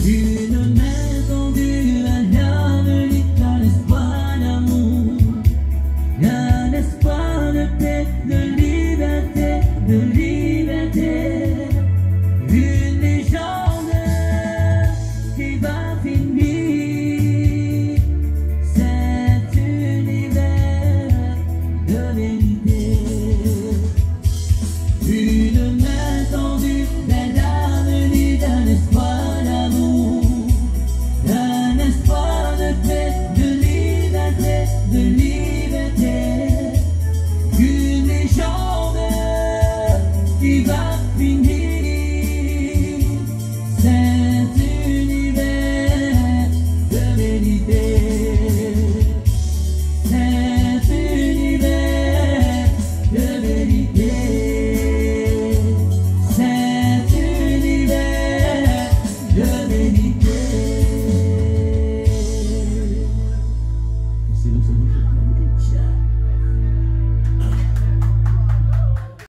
He güneş aldı, bir me bindir.